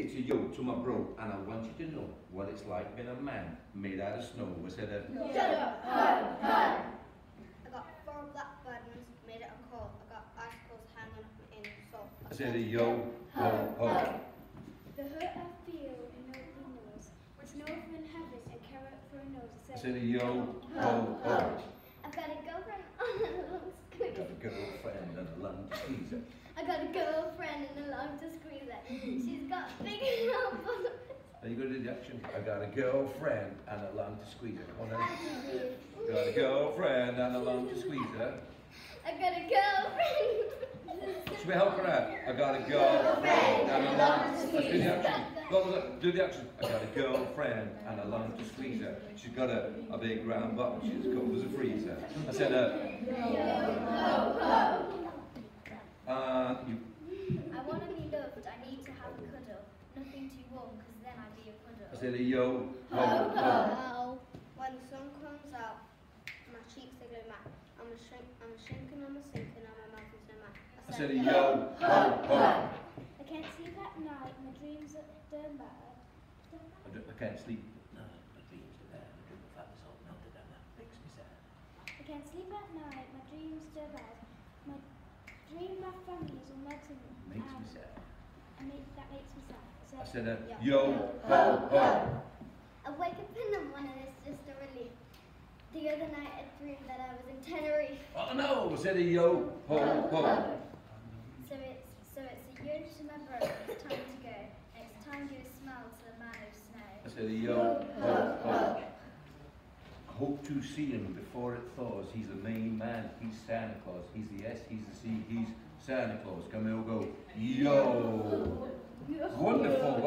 it's a yo to my bro, and I want you to know what it's like being a man made out of snow. We said that. Yo, ho, ho. I got four black buttons made out of coal. I got icicles hanging in salt. I said a yo, ho, oh, oh. ho. The hurt I feel in nobody knows. Snow from heaven, a carrot for a nose. I said a yo, ho, oh, ho. I've got a girlfriend on a long Got scooter. a girlfriend and a lung squeezer. I got a girlfriend and a to squeeze it. She's got big mouth. Are you do the action? I got a girlfriend and a lung to squeeze her. Come on now. Got a girlfriend and a lung to squeeze her. I got a girlfriend. Should we help her out? I got a girlfriend and a lung to squeeze her. Do the action. Go, look, do the action. I got a girlfriend and a lung to squeeze her. She's got a, a big round butt. She's cold as a freezer. I said, uh, uh, you, I want to be loved. I need to have a cuddle. Nothing too warm, because then I'd be a puddle. I said, a yo, ho, ho. When the sun comes out, my cheeks are glowing back. I'm a shrink, I'm a shrinking, I'm a sinking, and my mouth is no man. I said, a yo, ho, ho. I can't sleep at night, my dreams are done bad. I, I can't sleep. No, my dreams are bad. I dream of father's all melted down. That makes me sad. I can't sleep at night, my dreams are bad. My dream my family's all melting. Makes me and sad. I make, that makes me sad. I said, Yeah. yo, ho, ho. I wake up in the morning, it's just a relief. The other night I dreamed that I was in Tenerife. Oh no, I said a yo, ho, ho. So it's so it's a year to my brother, it's time to go. It's time to smile to the man of snow. I said a yo, ho, ho. I hope to see him before it thaws. He's the main man. He's Santa Claus. He's the S. He's the C. He's Santa Claus. Come here, we'll go. Yo. Wonderful.